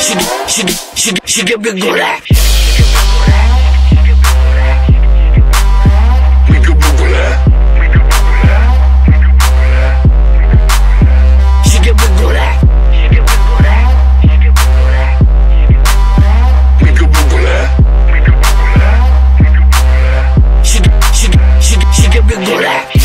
she she she she give me good laugh. Good laugh.